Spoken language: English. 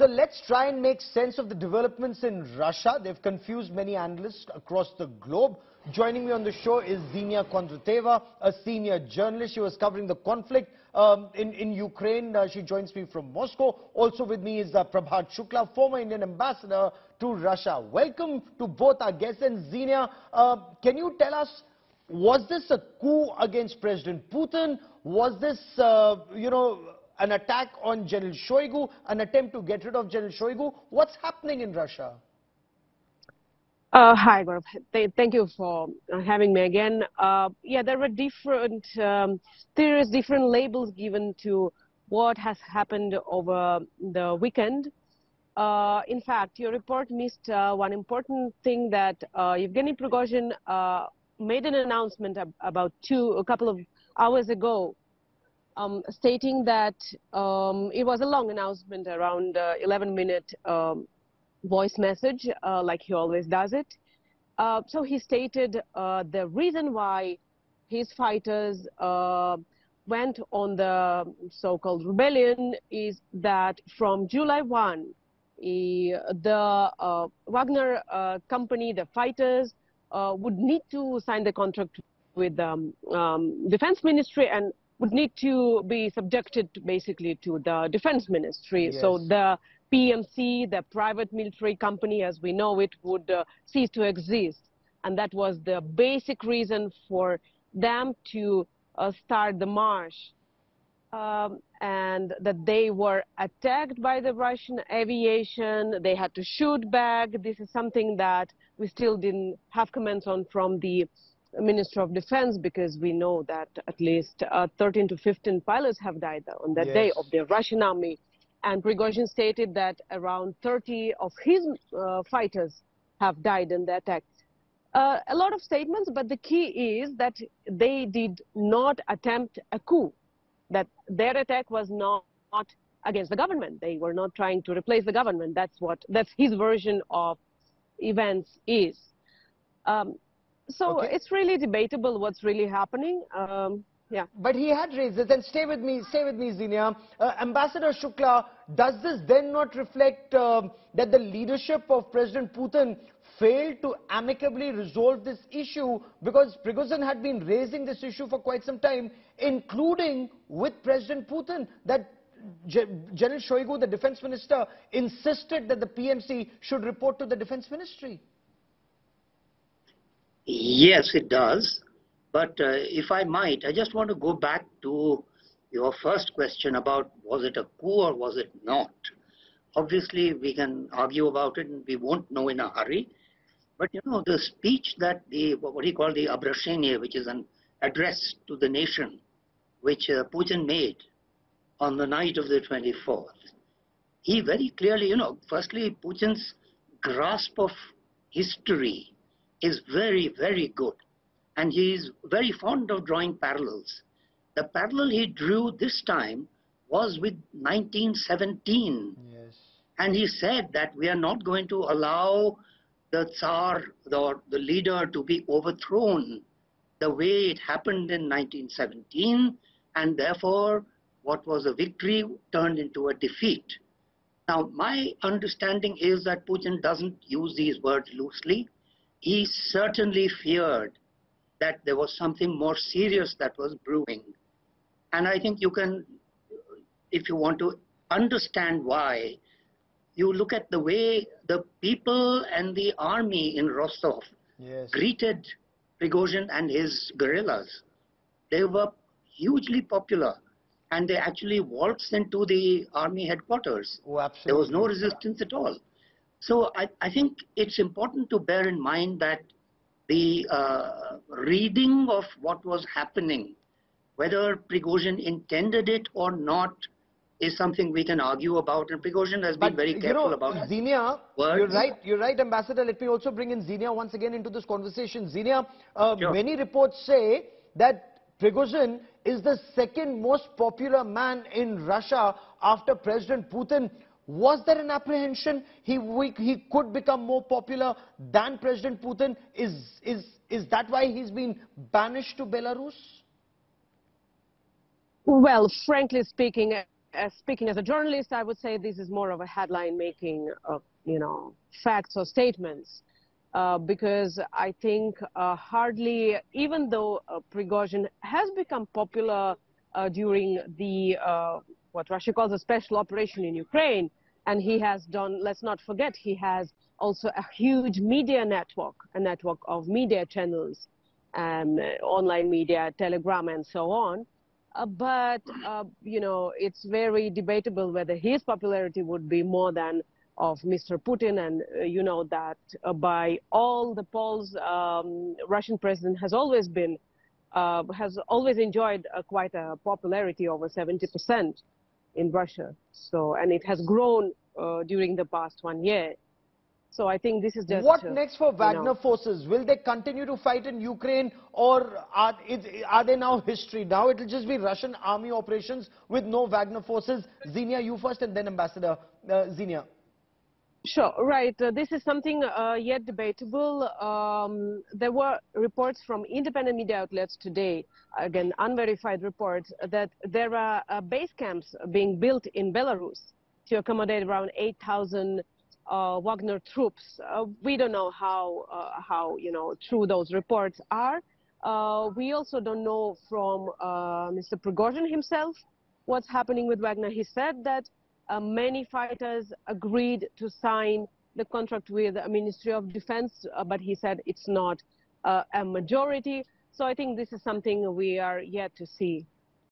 So let's try and make sense of the developments in Russia. They've confused many analysts across the globe. Joining me on the show is Ksenia Kondratieva, a senior journalist. She was covering the conflict um, in, in Ukraine. Uh, she joins me from Moscow. Also with me is uh, Prabhat Shukla, former Indian ambassador to Russia. Welcome to both our guests. And Ksenia, uh, can you tell us, was this a coup against President Putin? Was this, uh, you know, an attack on General Shoigu, an attempt to get rid of General Shoigu? What's happening in Russia? Uh, hi, Gaurav. Th thank you for uh, having me again. Uh, yeah, there were different um, theories, different labels given to what has happened over the weekend. Uh, in fact, your report missed uh, one important thing that uh, Yevgeny Prigozhin made an announcement ab about two, a couple of hours ago, um, stating that um, it was a long announcement, around 11 minute um, voice message, uh, like he always does it. Uh, so he stated uh, the reason why his fighters uh, went on the so-called rebellion is that from July 1, he, the uh, Wagner uh, company, the fighters, would need to sign the contract with the um, um, defense ministry and would need to be subjected basically to the defense ministry. Yes. So the PMC, the private military company as we know it, would uh, cease to exist. And that was the basic reason for them to uh, start the march. Um, and that they were attacked by the Russian aviation, they had to shoot back. This is something that we still didn't have comments on from the Minister of Defense because we know that at least uh, 13 to 15 pilots have died on that yes. day of the Russian army and Prigozhin stated that around 30 of his uh, fighters have died in the attack. Uh, a lot of statements, but the key is that they did not attempt a coup, that their attack was not, not against the government. They were not trying to replace the government. That's what, that's his version of events is. Um, so okay. it's really debatable what's really happening. Um, yeah. But he had raised this, and stay with me, stay with me, Ksenia. Uh, Ambassador Shukla, does this then not reflect uh, that the leadership of President Putin failed to amicably resolve this issue because Prigozhin had been raising this issue for quite some time, including with President Putin, that General Shoigu, the defense minister, insisted that the PMC should report to the defense ministry. Yes, it does. But uh, if I might, I just want to go back to your first question about was it a coup or was it not? Obviously, we can argue about it and we won't know in a hurry. But you know, the speech that the, what he called the Obrashenie, which is an address to the nation, which uh, Putin made on the night of the 24th, he very clearly, you know, firstly, Putin's grasp of history is very, very good and he is very fond of drawing parallels. The parallel he drew this time was with 1917. Yes. And he said that we are not going to allow the Tsar, the, the leader, to be overthrown the way it happened in 1917, and therefore what was a victory turned into a defeat. Now, my understanding is that Putin doesn't use these words loosely. He certainly feared that there was something more serious that was brewing. And I think you can, if you want to understand why, you look at the way the people and the army in Rostov yes. greeted Prigozhin and his guerrillas. They were hugely popular and they actually waltzed into the army headquarters. Oh, there was no resistance at all. So I, I think it's important to bear in mind that the uh, reading of what was happening, whether Prigozhin intended it or not, is something we can argue about, and Prigozhin has been very careful you know, about Ksenia, you're right, you're right, Ambassador. Let me also bring in Ksenia once again into this conversation. Ksenia, uh, sure. many reports say that Prigozhin is the second most popular man in Russia after President Putin. Was there an apprehension he, we, he could become more popular than President Putin? Is, is, is that why he's been banished to Belarus? Well, frankly speaking, as speaking as a journalist, I would say this is more of a headline making, of, you know, facts or statements. Uh, because I think uh, hardly, even though uh, Prigozhin has become popular uh, during the uh, what Russia calls a special operation in Ukraine, and he has done. Let's not forget, he has also a huge media network, a network of media channels, um, online media, Telegram, and so on. Uh, but you know, it's very debatable whether his popularity would be more than of Mr. Putin, and uh, you know that uh, by all the polls, um, Russian president has always been uh, has always enjoyed quite a popularity over 70% in Russia. So, and it has grown uh, during the past one year. So I think this is just... What uh, next for Wagner you know, forces? Will they continue to fight in Ukraine or are, is, are they now history? Now it will just be Russian army operations with no Wagner forces. Ksenia, you first and then Ambassador uh, Ksenia. Sure, right. Uh, this is something uh, yet debatable. Um, there were reports from independent media outlets today, again, unverified reports, that there are uh, base camps being built in Belarus to accommodate around 8,000 uh, Wagner troops. Uh, we don't know how, uh, how you know, true those reports are. we also don't know from Mr. Prigozhin himself what's happening with Wagner. He said that many fighters agreed to sign the contract with the Ministry of Defense, uh, but he said it's not uh, a majority. So I think this is something we are yet to see.